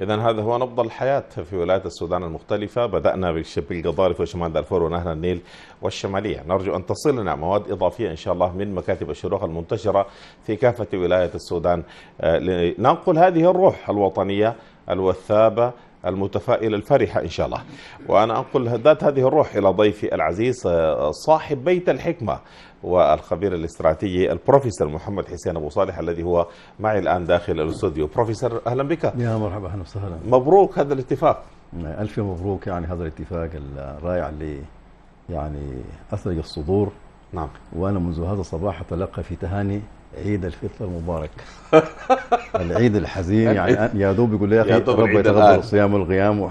إذا هذا هو نبض الحياة في ولايات السودان المختلفة. بدأنا بالقضارف وشمال دارفور ونهر النيل والشمالية. نرجو أن تصلنا مواد إضافية إن شاء الله من مكاتب الشروق المنتشرة في كافة ولايات السودان. آه، لننقل هذه الروح الوطنية الوثابة المتفائلة الفرحة إن شاء الله. وأنا أنقل ذات هذه الروح إلى ضيفي العزيز آه، صاحب بيت الحكمة والخبير الاستراتيجي البروفيسور محمد حسين أبو صالح الذي هو معي الآن داخل الاستوديو. بروفيسور أهلا بك. يا مرحبا أهلا وسهلا. مبروك هذا الاتفاق. ألف مبروك يعني هذا الاتفاق الرائع اللي يعني أثرج الصدور. نعم. وأنا منذ هذا الصباح أتلقى في تهاني عيد الفطر المبارك. العيد الحزين يعني يا دوب يقول لي يا أخي رب يتقبل الصيام والقيام و...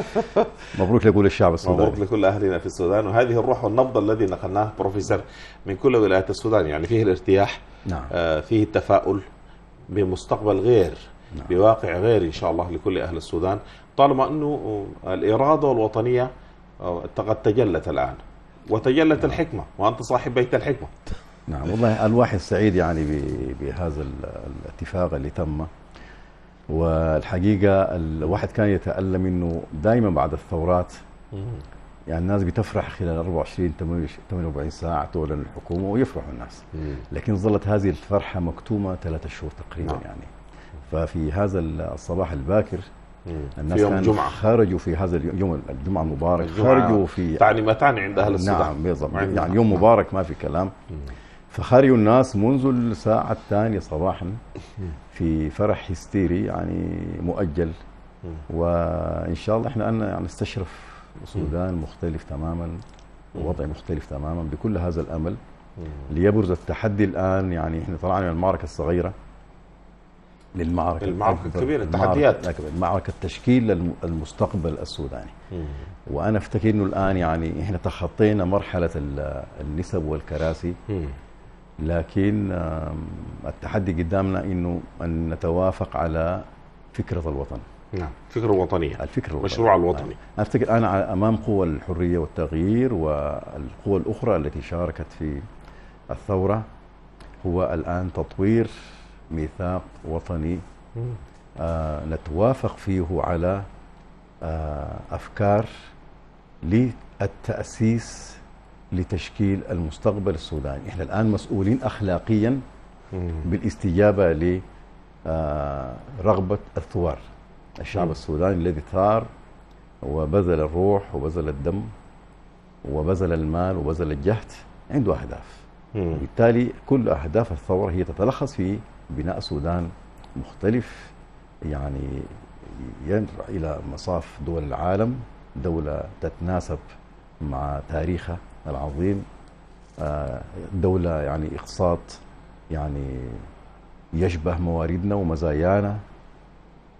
مبروك لكل الشعب السوداني مبروك لكل أهلنا في السودان وهذه الروح والنبض الذي نقلناه بروفيسور من كل ولايات السودان يعني فيه الارتياح نعم. آه فيه التفاؤل بمستقبل غير نعم. بواقع غير إن شاء الله لكل أهل السودان طالما إنه الإرادة الوطنية آه، قد تجلت الآن وتجلت نعم. الحكمة وأنت صاحب بيت الحكمة نعم والله الواحد سعيد يعني بهذا الاتفاق اللي تم. والحقيقة الواحد كان يتألم إنه دائما بعد الثورات يعني الناس بتفرح خلال 24 48 ساعة تولى الحكومة ويفرحوا الناس. لكن ظلت هذه الفرحة مكتومة ثلاثة شهور تقريبا نعم. يعني. ففي هذا الصباح الباكر الناس في يوم الجمعة خرجوا في هذا اليوم الجمعة المبارك خرجوا في تعليمتان عند أهل السودان. نعم بالضبط. يعني يوم مبارك ما في كلام. فخرجوا الناس منذ الساعة الثانية صباحا في فرح هستيري يعني مؤجل. وإن شاء الله إحنا أنا يعني نستشرف السودان مختلف تماما ووضع مختلف تماما بكل هذا الأمل. ليبرز التحدي الآن يعني إحنا طلعنا من المعركة الصغيرة للمعركة المعركة الكبيرة التحديات. معركة تشكيل المستقبل السوداني. وأنا أفتكر أنه الآن يعني إحنا تخطينا مرحلة النسب والكراسي. لكن التحدي قدامنا إنه أن نتوافق على فكرة الوطن. نعم فكرة وطنية. الفكرة الوطنية. مشروع الوطني. أنا أفتكر أنا أمام قوى الحرية والتغيير والقوى الأخرى التي شاركت في الثورة هو الآن تطوير ميثاق وطني آه نتوافق فيه على آه أفكار للتأسيس لتشكيل المستقبل السوداني. إحنا الآن مسؤولين أخلاقيا بالاستجابة لرغبة آه، الثوار. الشعب السوداني الذي ثار وبذل الروح وبذل الدم وبذل المال وبذل الجهد عنده أهداف. وبالتالي كل أهداف الثورة هي تتلخص في بناء سودان مختلف يعني ينرع إلى مصاف دول العالم. دولة تتناسب مع تاريخها. العظيم. آه، دولة يعني اقتصاد يعني يشبه مواردنا ومزايانا.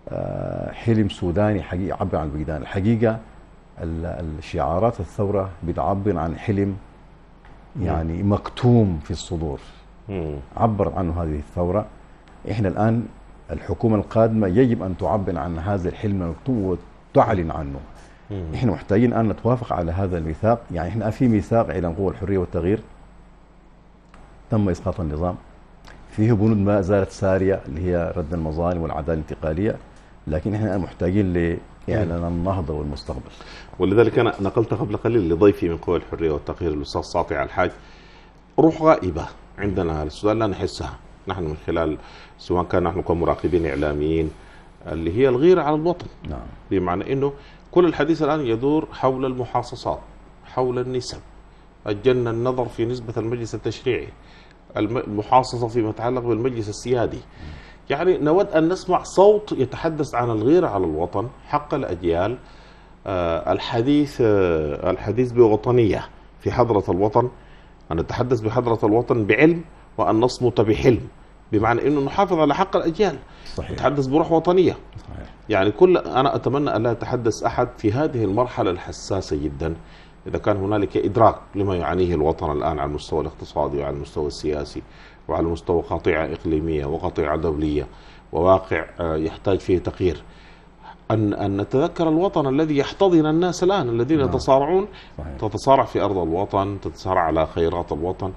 آه، حلم سوداني حقيقي يعبر عن البلدان الحقيقة الشعارات الثورة بتعبر عن حلم يعني مكتوم في الصدور. عبر عنه هذه الثورة. إحنا الآن الحكومة القادمة يجب أن تعبر عن هذا الحلم المكتوم وتعلن عنه. إحنا محتاجين ان نتوافق على هذا الميثاق. يعني إحنا في ميثاق إعلان قوى الحرية والتغيير. تم إسقاط النظام. فيه بنود ما زالت سارية اللي هي رد المظالم والعدالة الانتقالية. لكن إحنا محتاجين لإعلان النهضة والمستقبل. ولذلك أنا نقلت قبل قليل لضيفي من قوى الحرية والتغيير الأستاذ ساطع الحاج. روح غائبة عندنا السودان لا نحسها. نحن من خلال سواء كان نحن كمراقبين إعلاميين اللي هي الغيرة على الوطن. نعم. بمعنى إنه كل الحديث الآن يدور حول المحاصصات حول النسب. الجنة النظر في نسبة المجلس التشريعي المحاصصة فيما يتعلق بالمجلس السيادي. يعني نود أن نسمع صوت يتحدث عن الغيرة على الوطن حق الأجيال. آه، الحديث آه، الحديث بوطنية في حضرة الوطن. أن نتحدث بحضرة الوطن بعلم وأن نصمت بحلم. بمعنى أنه نحافظ على حق الأجيال. صحيح. نتحدث بروح وطنية. صحيح. يعني كل أنا أتمنى أن لا يتحدث أحد في هذه المرحلة الحساسة جدا. إذا كان هنالك إدراك لما يعانيه الوطن الآن على المستوى الاقتصادي وعلى المستوى السياسي وعلى مستوى قطيعة إقليمية وقطيعة دولية وواقع آه، يحتاج فيه تغيير. أن أن نتذكر الوطن الذي يحتضن الناس الآن الذين نعم. يتصارعون تتصارع في أرض الوطن تتصارع على خيرات الوطن.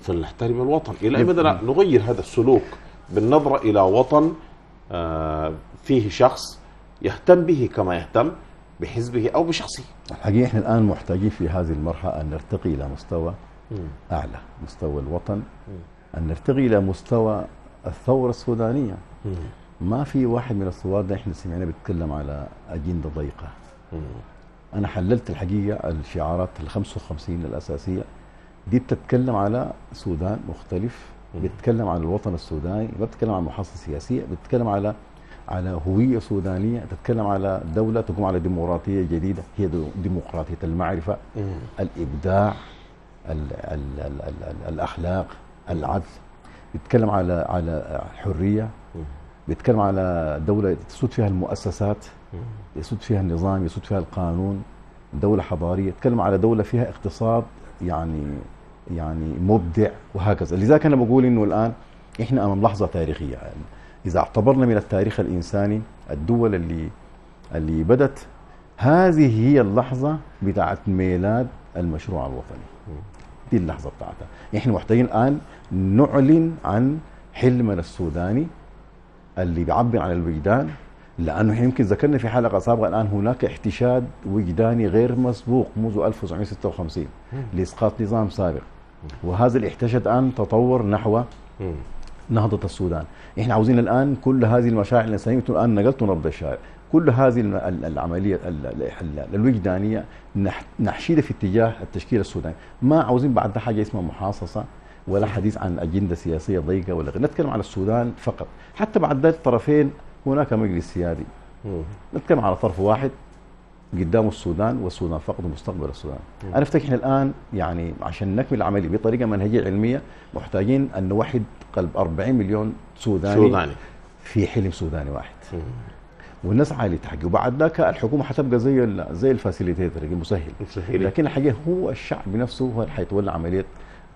فلنحترم الوطن. إلى مدى نغير هذا السلوك بالنظرة إلى وطن فيه شخص يهتم به كما يهتم بحزبه أو بشخصه. الحقيقة إحنا الآن محتاجين في هذه المرحلة أن نرتقي إلى مستوى أعلى مستوى الوطن. أن نرتقي إلى مستوى الثورة السودانية. ما في واحد من الثوار ده إحنا سمعنا بيتكلم على أجندة ضيقة. أنا حللت الحقيقة الشعارات ال 55 الأساسية. دي بتتكلم على سودان مختلف. بتتكلم على الوطن السوداني ما بتتكلم عن محاصصه سياسية بتتكلم على على هوية سودانية تتكلم على دولة تقوم على ديمقراطية جديدة هي ديمقراطية المعرفة الإبداع ال ال ال ال ال الأخلاق العدل. بيتكلم على على حريه بيتكلم على دولة تسود فيها المؤسسات يسود فيها النظام يسود فيها القانون. دولة حضارية. يتكلم على دولة فيها اقتصاد يعني يعني مبدع وهكذا. لذلك أنا بقول إنه الآن إحنا أمام لحظة تاريخية. يعني إذا اعتبرنا من التاريخ الإنساني الدول اللي اللي بدت هذه هي اللحظة بتاعت ميلاد المشروع الوطني. دي اللحظة بتاعتها. إحنا محتاجين الآن نعلن عن حلمنا السوداني اللي بيعبر عن الوجدان. لأنه إحنا يمكن ذكرنا في حلقة سابقة الآن هناك احتشاد وجداني غير مسبوق منذ 1956 لإسقاط نظام سابق. وهذا الاحتشاد الآن تطور نحو نهضة السودان. إحنا عاوزين الآن كل هذه المشاعر الإنسانية الآن نقلتوا نبض الشارع. كل هذه العملية ال- ال- ال- الوجدانية نح- نحشيدها في اتجاه التشكيل السوداني. ما عاوزين بعد ده حاجة اسمها محاصصة ولا حديث عن أجندة سياسية ضيقة ولا غير. نتكلم على السودان فقط. حتى بعد ده الطرفين هناك مجلس سيادي. نتكلم على طرف واحد. قدام السودان والسودان فقط ومستقبل السودان. أنا أفتكر إحنا الآن يعني عشان نكمل العملية بطريقة منهجية علمية محتاجين أن نوحد قلب 40 مليون سوداني, سوداني. في حلم سوداني واحد. ونسعى لتحقيقه وبعد ذاك الحكومة حتبقى زي زي الفاسيليتيتر المسهل مسهلين. لكن الحقيقة هو الشعب بنفسه هو اللي حيتولى عملية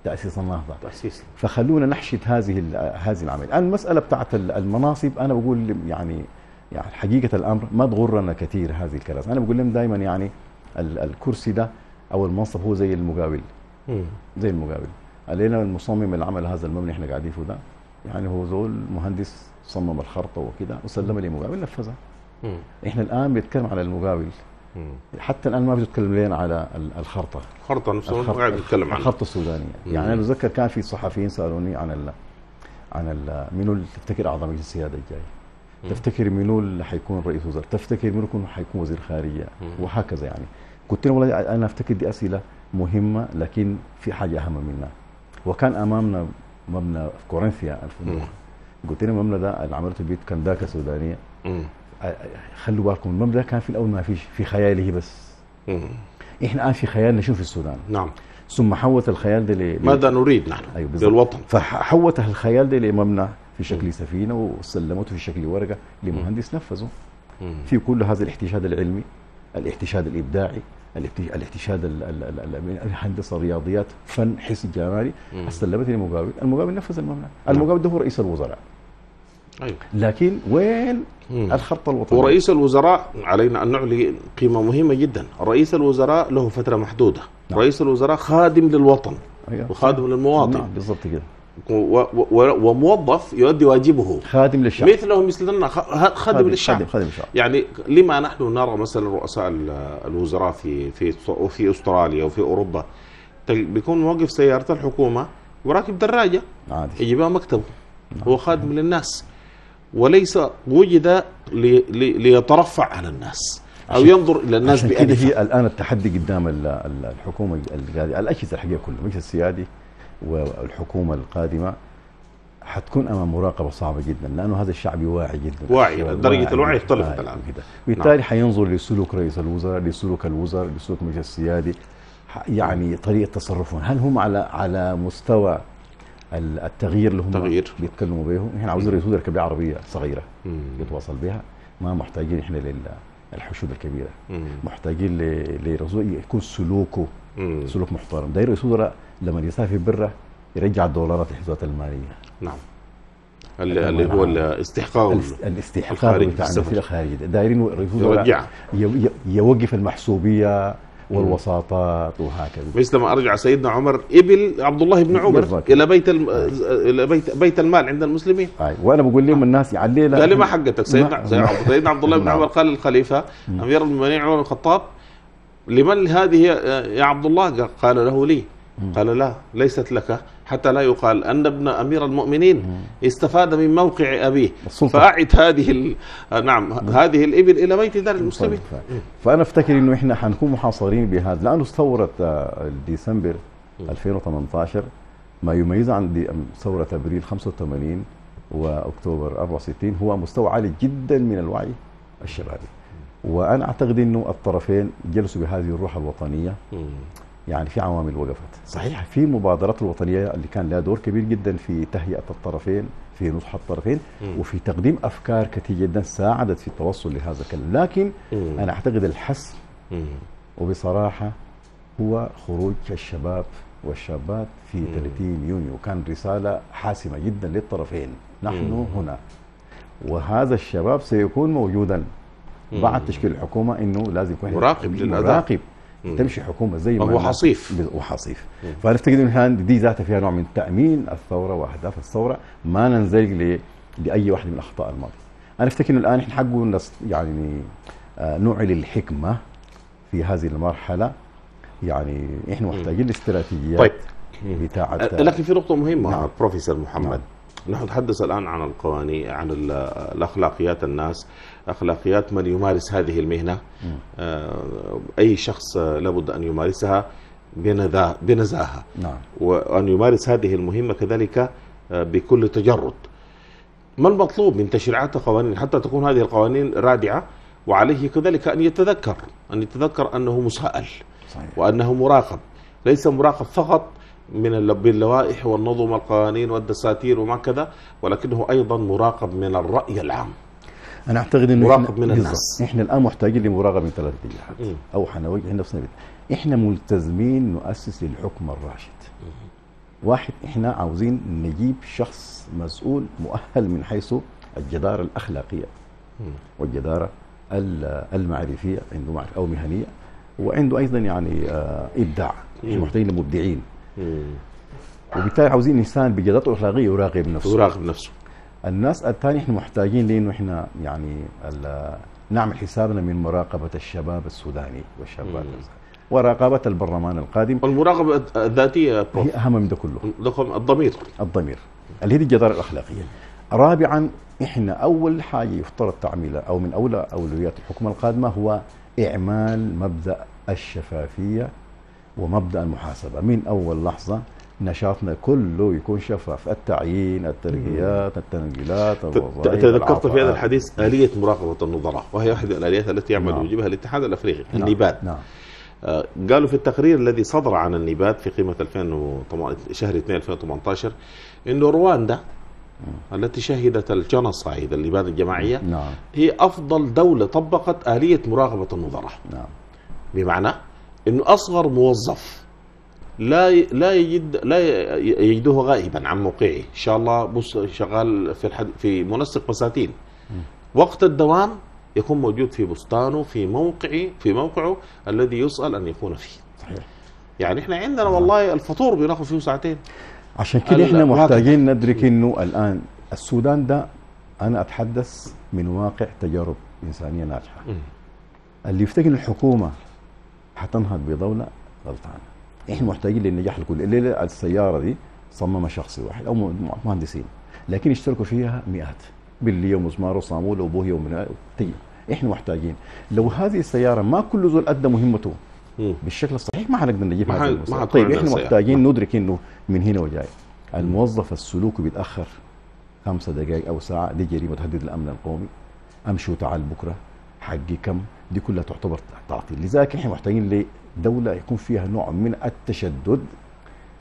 تأسيس النهضة. تأسيس. فخلونا نحشد هذه هذه العملية. الآن المساله بتاعت ال- المناصب أنا بقول يعني يعني حقيقة الأمر ما تغرنا كثير هذه الكراسي أنا بقول لهم دائما يعني ال- الكرسي ده أو المنصب هو زي المقاول زي المقاول علينا المصمم اللي عمل هذا المبنى إحنا قاعدين فيه ده. يعني هو زول مهندس صمم الخرطة وكده وسلمها لمقاول نفذها. إحنا الآن بنتكلم على المقاول حتى الآن ما بيتكلم لنا على ال- الخرطة. خرطه نفسه الخرطة- قاعد نتكلم عنه الخرطة السودانية. يعني أنا بتذكر كان في صحفيين سألوني عن ال عن ال منو اللي تفتكر مجلس السيادة الجاي. تفتكر منو اللي حيكون رئيس وزراء؟ تفتكر منو يكون حيكون وزير خارجية؟ وهكذا يعني. قلت لهم والله أنا افتكر دي أسئلة مهمة لكن في حاجة أهم منها وكان أمامنا مبنى في كورنثيا الفندق قلت لهم المبنى ده اللي عملته البيت كان داكه سودانيه. خلوا بالكم المبنى ده كان في الأول ما فيش في خياله بس. مم. إحنا الان في خيالنا نشوف في السودان. نعم. ثم حولت الخيال ده ل- ماذا نريد نحن بالضبط. للوطن فحولت الخيال ده لمبنى في شكل سفينة وسلمته في شكل ورقة لمهندس نفذه. في كل هذا الاحتشاد العلمي الاحتشاد الإبداعي الاحت- الاحتشاد ال- ال- ال- ال- الهندسة الرياضيات فن حس جمالي سلمت للمقاول المقاول نفذ المبنى. المقاول ده هو رئيس الوزراء. أيوه. لكن وين مم. الخطه الوطنيه ورئيس الوزراء علينا أن نعلي قيمة مهمة جدا. رئيس الوزراء له فترة محدودة. نعم. رئيس الوزراء خادم للوطن أيوة. وخادم للمواطن. نعم بالضبط كده. وموظف يؤدي واجبه. خادم للشعب. مثله مثلنا خ- خادم للشعب خادم, خادم للشعب. يعني لما نحن نرى مثلا رؤساء ال- الوزراء في في في أستراليا وفي أوروبا بيكون موقف سيارة الحكومة وراكب دراجة. عادي. يجيبها مكتبه هو خادم للناس. وليس وجد لي لي ليترفع على الناس أو ينظر إلى الناس هي الآن التحدي قدام ال- ال- الحكومة الأجهزة الحقيقة كلها المجلس السيادي والحكومة القادمة حتكون أمام مراقبة صعبة جدا لأنه هذا الشعب واعي جدا واعي، واعي الوعي اختلفت الآن. كده. بالتالي حينظر لسلوك رئيس الوزراء لسلوك الوزراء لسلوك المجلس السيادي يعني طريقة تصرفهم هل هم على على مستوى ال- التغيير اللي هم تغيير. بيتكلموا به إحنا عاوزين رئيس يركب لي عربية صغيرة. يتواصل بها ما محتاجين إحنا للحشود الكبيرة مم. محتاجين لرسول يكون سلوكه مم. سلوك محترم. رئيس وزراء لما يسافر برا يرجع الدولارات الحسابات المالية. نعم. اللي, اللي هو الاستحقاق. الاس- الاستحقاق الخارجي بتاع السفر. المسيره الخارجيه دايرين رئيس وزراء يرجع يوقف المحسوبية والوساطات وهكذا. مثل ما أرجع سيدنا عمر إبل عبد الله بن عمر بالضبط. إلى بيت الم... إلى بيت بيت المال عند المسلمين. أي. وأنا بقول لهم الناس عليه لا قال لي ما حقتك. سيدنا ما- سيدنا عبد- سيدنا عبد الله بن نعم. عمر قال للخليفة أمير المؤمنين عمر بن الخطاب لمن هذه يا- عبد الله؟ قال له لي. قال لا ليست لك. حتى لا يقال أن ابن أمير المؤمنين استفاد من موقع السلطة. فأعد هذه ال... نعم هذه الإبل إلى بيت دار المسلمين. طيب. فأنا أفتكر إنه إحنا حنكون محاصرين بهذا لأنه ثوره آه، ديسمبر 2018 ما يميز عن ثورة أبريل 85 وأكتوبر 64 هو مستوى عالي جدا من الوعي الشبابي. وأنا أعتقد إنه الطرفين جلسوا بهذه الروح الوطنية. يعني في عوامل وقفت. صحيح. في المبادرات الوطنية اللي كان لها دور كبير جدا في تهيئة الطرفين في نصح الطرفين مم. وفي تقديم أفكار كثيرة جدا ساعدت في التوصل لهذا الكلام. لكن مم. أنا أعتقد الحسم مم. وبصراحة هو خروج الشباب والشابات في 30 يونيو. كان رسالة حاسمة جدا للطرفين. نحن هنا. وهذا الشباب سيكون موجودا. بعد تشكيل الحكومة إنه لازم يكون مراقب للأداء. مراقب. تمشي حكومة زي ما أنا- حصيف. وحصيف. افتكر إنه كان دي ذاتها فيها نوع من تأمين الثورة وأهداف الثورة. ما ننزلق لأي واحد من اخطاء الماضي أنا أفتكر إنه الآن إحنا حقه يعني آه، نعلي الحكمه في هذه المرحلة. يعني إحنا محتاجين لاستراتيجيات طيب. بتاعه لكن في نقطة مهمة نعم. بروفيسور محمد. نحن نتحدث الآن عن القوانين عن ال- الأخلاقيات الناس. أخلاقيات من يمارس هذه المهنة؟ آه، أي شخص لابد أن يمارسها بنزاهة. نعم. وأن يمارس هذه المهمة كذلك آه، بكل تجرد. ما المطلوب من تشريعات القوانين؟ حتى تكون هذه القوانين رادعة وعليه كذلك أن يتذكر أن يتذكر أنه مساءل صحيح. وأنه مراقب. ليس مراقب فقط من الل- باللوائح والنظم والقوانين والدساتير وما كذا ولكنه أيضا مراقب من الرأي العام أنا أعتقد إنه مراقب من. الناس. إحنا الآن محتاجين لمراقبة من ثلاث اتجاهات مم. أو حنوجه نفسنا إحنا ملتزمين نؤسس للحكم الراشد واحد إحنا عاوزين نجيب شخص مسؤول مؤهل من حيث الجدارة الأخلاقية والجدارة ال- المعرفية عنده معرفة أو مهنية وعنده أيضا يعني آه، إبداع إحنا. محتاجين لمبدعين. وبالتالي عاوزين إنسان بجدارته الاخلاقيه يراقب نفسه. يراقب نفسه. الناس الثاني إحنا محتاجين لإنه إحنا يعني نعمل حسابنا من مراقبة الشباب السوداني والشابات وراقبة البرلمان القادم. والمراقبة الذاتية هي أهم من ده كله. لكم الضمير. الضمير. اللي هي دي الجدارة الأخلاقية. رابعا إحنا أول حاجة يفترض تعميلها أو من أولى أولويات الحكومة القادمة هو إعمال مبدأ الشفافية ومبدأ المحاسبة. من أول لحظة نشاطنا كله يكون شفاف. التعيين الترقيات التنقلات الوظائف تذكرت في هذا. الحديث آلية مراقبة النظراء وهي أحد الآليات التي يعمل نعم. بها الاتحاد الأفريقي نعم، النبات. نعم. آه، قالوا في التقرير الذي صدر عن النبات في قيمة 2008 شهر 2 2018 إنه رواندا التي شهدت الجنوسايد الإبادة الجماعية نعم. هي أفضل دولة طبقت آلية مراقبة النظراء. نعم. بمعنى إنه أصغر موظف. لا لا يجد لا يجده غائبا عن موقعه. إن شاء الله بص شغال في الحد في منسق بساتين وقت الدوام يكون موجود في بستانه في موقعه في موقعه الذي يسأل أن يكون فيه. صحيح. يعني إحنا عندنا والله الفطور بناخذ فيه ساعتين. عشان كده إحنا. محتاجين ندرك إنه الآن السودان ده أنا أتحدث من واقع تجارب إنسانية ناجحة. اللي يفتكر الحكومة حتنهض بدوله غلطان. إحنا محتاجين للنجاح الكلي الليلة السيارة دي صممها شخص واحد أو مهندسين لكن يشتركوا فيها مئات. باللي ومسمار وصاموله وبوهيه ومن طيب إحنا محتاجين. لو هذه السيارة ما كل زول ادى مهمته. بالشكل الصحيح ما حنقدر نجيب ما هذا المستوى. طيب إحنا. محتاجين ندرك إنه من هنا وجاي. الموظف السلوكي بيتأخر خمسة دقائق أو ساعة دي جريمة تهدد الأمن القومي. أمشي وتعال بكرة حقي كم؟ دي كلها تعتبر تعطيل. لذلك إحنا محتاجين لدولة يكون فيها نوع من التشدد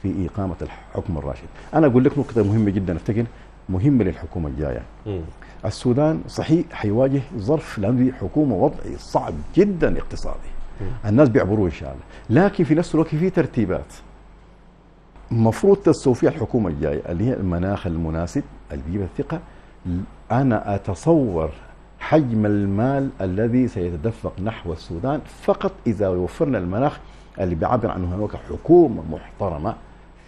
في إقامة الحكم الراشد. أنا أقول لك نقطة مهمة جدا أفتكر مهمة للحكومة الجاية. مم. السودان صحيح حيواجه ظرف لأنه دي حكومة وضعي صعب جدا اقتصادي. الناس بيعبروه إن شاء الله. لكن في نفس الوقت في ترتيبات. المفروض تسوي فيها الحكومة الجاية اللي هي المناخ المناسب اللي بيجيب الثقة. أنا أتصور حجم المال الذي سيتدفق نحو السودان فقط إذا وفرنا المناخ اللي بيعبر عنه هناك حكومة محترمة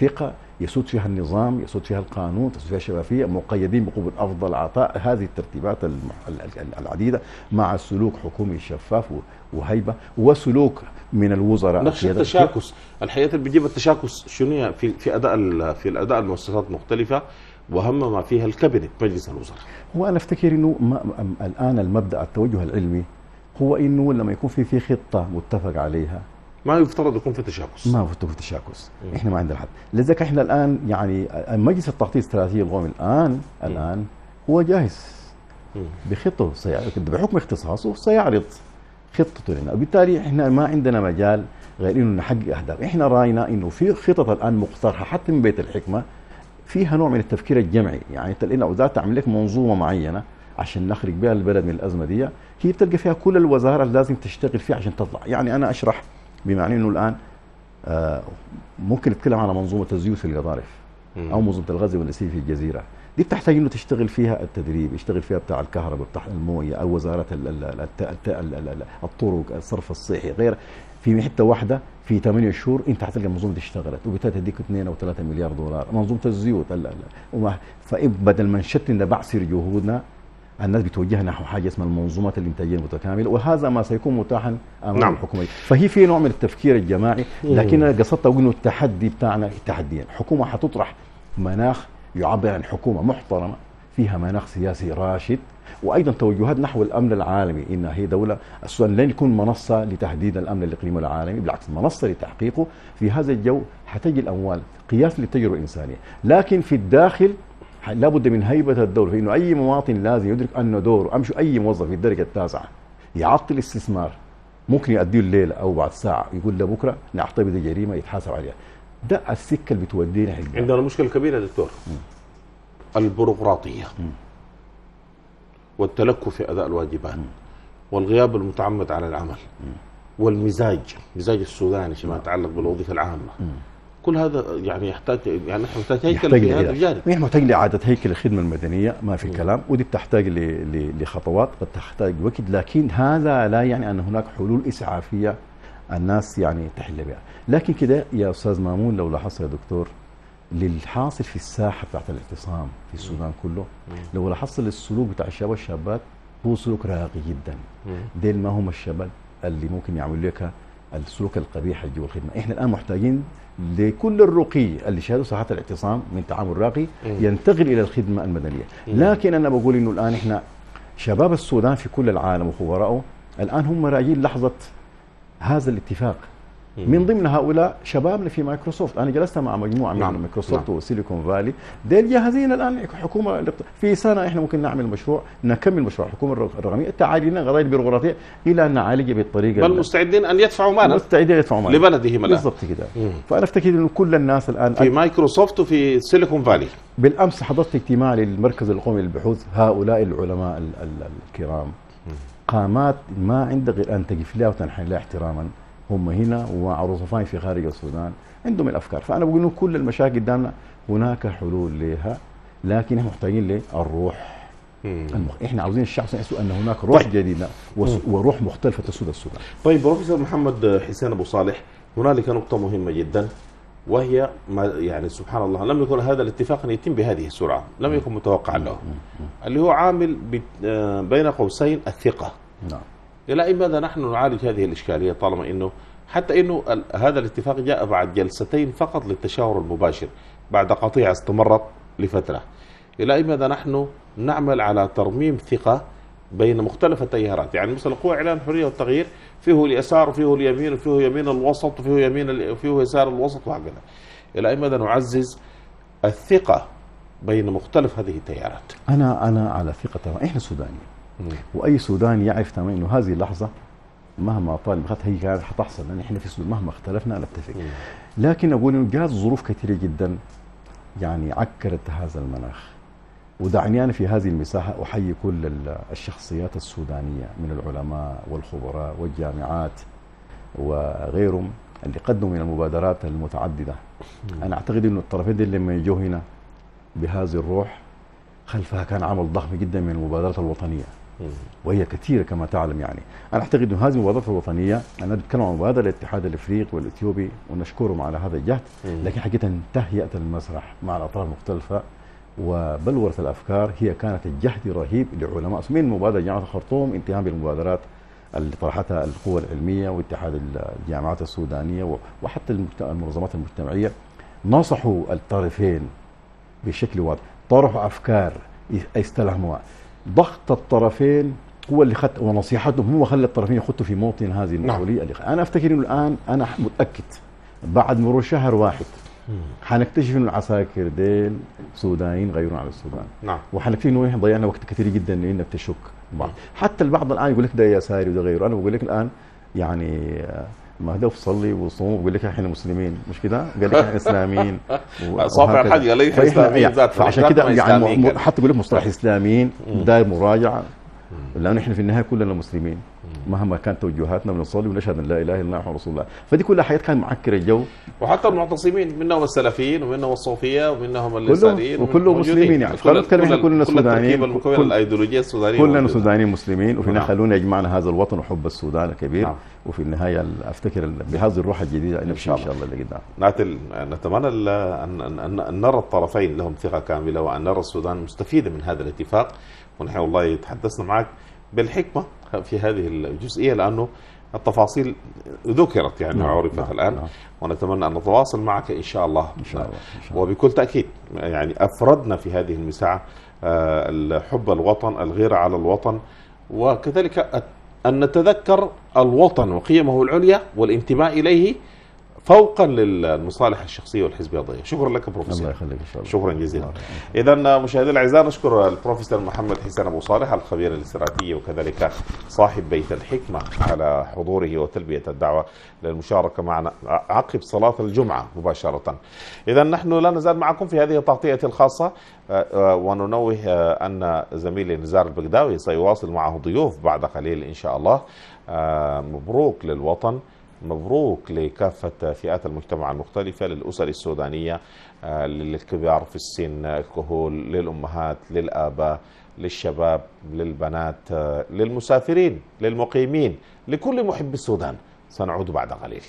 ثقة يسود فيها النظام يسود فيها القانون تسود فيها الشفافية مقيدين بقبول افضل عطاء هذه الترتيبات المح... ال- ال- العديدة مع سلوك حكومي شفاف و- وهيبة وسلوك من الوزراء القيادة التشاكس. الحياة اللي بتجيب التشاكس شنو في في أداء ال- في الأداء المؤسسات المختلفه واهم ما فيها ال cabinet مجلس الوزراء. هو أنا أفتكر إنه الآن المبدأ التوجه العلمي هو إنه لما يكون في في خطة متفق عليها ما يفترض يكون في تشاكس. ما في في تشاكس. مم. إحنا ما عندنا حد. لذلك إحنا الآن يعني مجلس التخطيط الاستراتيجي القومي الان الآن هو جاهز. بخطة سيعرض بحكم اختصاصه سيعرض خطته لنا. وبالتالي إحنا ما عندنا مجال غير إنه نحقق أهداف. إحنا رأينا إنه في خطط الآن مقترحة حتى من بيت الحكمة فيها نوع من التفكير الجمعي. يعني انت الان عاوزات تعمل لك منظومة معينة عشان نخرج بها البلد من الأزمة دي هي بتلقى فيها كل الوزارات لازم تشتغل فيها عشان تطلع. يعني أنا أشرح بمعنى إنه الآن آه ممكن نتكلم على منظومة الزيوت القضارف. أو منظومة الغاز والنسيج في الجزيرة. دي بتحتاج إنه تشتغل فيها التدريب يشتغل فيها بتاع الكهرباء بتاع الموية أو وزارة الطرق الصرف الصحي غير في حتة واحدة في 8 شهور أنت حتلقى المنظومة دي اشتغلت وبالتالي تديك 2 أو 3 مليار دولار. منظومة الزيوت فبدل ما نشتت بعصر جهودنا الناس بتوجهها نحو حاجة اسمها المنظومات الانتاجية المتكاملة وهذا ما سيكون متاحا أمام نعم. الحكومة. فهي في نوع من التفكير الجماعي لكن أنا قصدت أقول إنه التحدي بتاعنا تحديين حكومه حتطرح مناخ يعبر عن حكومة محترمة فيها مناخ سياسي راشد وأيضا توجهات نحو الأمن العالمي. انها هي دولة السودان لن يكون منصة لتهديد الأمن الإقليمي العالمي بالعكس منصة لتحقيقه. في هذا الجو حتجي الأموال قياس للتجربة الإنسانية. لكن في الداخل لابد من هيبة الدولة فإنه أي مواطن لازم يدرك ان دوره. أمشي أي موظف في الدرجة التاسعة. يعطل استثمار ممكن يؤديه الليلة أو بعد ساعة. يقول له بكرة نعتبر دي جريمة يتحاسب عليها. ده السكة اللي بتودينا عندنا مشكلة كبيرة يا دكتور. البيروقراطيه والتلكؤ في أداء الواجبات والغياب المتعمد عن العمل والمزاج مزاج السوداني فيما يتعلق بالوظيفة العامة. كل هذا يعني يحتاج يعني نحن نحتاج هيكل يحتاج في هذا. الجانب. نحن محتاج لإعادة هيكل الخدمة المدنية ما في كلام. ودي بتحتاج ل- ل- لخطوات قد تحتاج وقت. لكن هذا لا يعني أن هناك حلول إسعافية الناس يعني تحل بها. لكن كده يا أستاذ مامون لو لاحظت يا دكتور للحاصل في الساحة بتاعت الاعتصام في السودان كله. لو لاحظت السلوك بتاع الشباب والشابات هو سلوك راقي جدا. ديل ما هم الشباب اللي ممكن يعملوا لك السلوك القبيح جوا الخدمة، إحنا الآن محتاجين لكل الرقي اللي شهدوا ساحات الاعتصام من تعامل راقي ينتقل إلى الخدمة المدنية، لكن أنا بقول إنه الآن إحنا شباب السودان في كل العالم وخبراءه الآن هم راجين لحظة هذا الاتفاق. من ضمن هؤلاء شبابنا في مايكروسوفت. أنا جلست مع مجموعة من نعم. مايكروسوفت نعم. وسيليكون فالي. ديل جاهزين الآن حكومة في سنة إحنا ممكن نعمل مشروع نكمل مشروع الحكومة الرقمية. تعالي لنا قضايا البيروقراطيه إلى ان نعالجها بالطريقة بل مستعدين أن يدفعوا مالا. مستعدين يدفعوا مال لبلدهم الآن. بالضبط كده. مم. فانا افتكر انه كل الناس الآن في مايكروسوفت وفي سيليكون فالي. بالأمس حضرت اجتماع للمركز القومي للبحوث. هؤلاء العلماء ال ال الكرام. قامات ما عندك غير أن تقف لها وتنحني لها احتراما. هم هنا ومعروفين في خارج السودان عندهم الأفكار فأنا بقول إنه كل المشاكل قدامنا هناك حلول لها لكن إحنا محتاجين للروح المخ... إحنا عاوزين الشعب يحسوا ان هناك روح طيب. جديدة. وروح مختلفة تسود السودان طيب بروفيسور محمد حسين أبو صالح هنالك نقطة مهمة جدا وهي ما يعني سبحان الله لم يكن هذا الاتفاق ان يتم بهذه السرعة، لم يكن متوقعا له. اللي هو عامل آه، بين قوسين الثقة. نعم إلى أي مدى نحن نعالج هذه الإشكالية طالما إنه حتى ال- هذا الاتفاق جاء بعد جلستين فقط للتشاور المباشر بعد قطيعة استمرت لفترة. إلى أي مدى نحن نعمل على ترميم ثقة بين مختلف التيارات، يعني مثلا قوى إعلان الحرية والتغيير فيه اليسار وفيه اليمين وفيه يمين الوسط وفيه يمين وفيه يسار الوسط وهكذا. إلى أي مدى نعزز الثقة بين مختلف هذه التيارات. أنا أنا على تمام إحنا سودانيين وأي سوداني يعرف تماما إنه هذه اللحظة مهما طال الخط هي كانت حتحصل لأن إحنا في السودان مهما اختلفنا نتفق لكن أقول إنه جاءت ظروف كثيرة جدا يعني عكرت هذا المناخ. ودعني أنا في هذه المساحة أحيي كل ال- الشخصيات السودانية من العلماء والخبراء والجامعات وغيرهم اللي قدموا من المبادرات المتعددة. أنا أعتقد إنه الطرفين دي لما يجوا هنا بهذه الروح خلفها كان عمل ضخم جدا من المبادرات الوطنية. وهي كثيرة كما تعلم يعني. أنا أعتقد إنه هذه المبادرات الوطنية أنا بتكلم عن مبادرة الاتحاد الإفريقي والإثيوبي ونشكرهم على هذا الجهد لكن حقيقة تهيئة المسرح مع الأطراف المختلفة وبلورة الأفكار هي كانت الجهد رهيب لعلماء من مبادره جامعة الخرطوم انتهاء بالمبادرات اللي طرحتها القوى العلمية واتحاد الجامعات السودانية وحتى المنظمات المجتمعية. نصحوا الطرفين بشكل واضح طرحوا أفكار يستلهموها. ضغط الطرفين هو اللي خد ونصيحتهم هو خلى الطرفين يخطوا في موطن هذه المسؤوليه اللي أنا أفتكر إنه الآن أنا متأكد بعد مرور شهر واحد حنكتشف إنه العساكر ديل سودانيين غيرون على السودان. نعم. وحنكتشف إنه ضيعنا وقت كثير جدا إنك تشك بعض. حتى البعض الآن يقول لك ده يساري وده غيره. أنا بقول لك الآن يعني آه، ما هدف صلي وصوم بقول لك إحنا مسلمين مش كده؟ قال لك إحنا إسلاميين صافي وهكذا. الحج قال لك إسلاميين يعني ذات فعشان ذات كده يعني. حتى يقول لك مصطلح إسلاميين داير مراجعة لأنه إحنا في النهاية كلنا مسلمين مهما كانت توجهاتنا بنصلي ونشهد أن لا إله إلا الله رسول الله فدي كلها حياة كان معكر الجو وحتى المعتصمين منهم السلفيين ومنهم الصوفية ومنهم اليساريين وكلهم. مسلمين يعني. خلونا نتكلم كل- إحنا كلنا كل سودانيين. كل- الإيديولوجية السودانية كلنا. سودانيين مسلمين وفي النهايه نعم. خلونا يجمعنا هذا الوطن وحب السودان الكبير نعم. وفي النهاية أفتكر بهذه الروح الجديدة نمشي إن شاء الله اللي قدام ناتل نتمنى أن نرى الطرفين لهم ثقة كاملة وأن نرى السودان مستفيدة من هذا الاتفاق ونحن والله تحدثنا معك بالحكمة في هذه الجزئية لأنه التفاصيل ذكرت يعني نعم، وعرفت نعم، الآن نعم. ونتمنى أن نتواصل معك إن شاء الله إن شاء الله إن شاء الله وبكل تأكيد يعني أفردنا في هذه المساحة آه، حب الوطن الغيرة على الوطن وكذلك أن نتذكر الوطن وقيمه العليا والانتماء إليه فوقا للمصالح الشخصية والحزبية الضيقة. شكرا لك الله بروفيسور. يخليك إن شاء الله. شكرا جزيلا. الله إذا مشاهدينا الأعزاء نشكر البروفيسور محمد حسين أبو صالح الخبير الاستراتيجي وكذلك صاحب بيت الحكمة على حضوره وتلبية الدعوة للمشاركة معنا عقب صلاة الجمعة مباشرة. إذا نحن لا نزال معكم في هذه التغطية الخاصة. آه، وننوه آه، أن زميلي نزار البغداوي سيواصل معه ضيوف بعد قليل إن شاء الله. آه، مبروك للوطن. مبروك لكافة فئات المجتمع المختلفة للأسر السودانية آه، للكبار في السن الكهول للأمهات للآباء للشباب للبنات آه، للمسافرين للمقيمين لكل محب السودان. سنعود بعد قليل.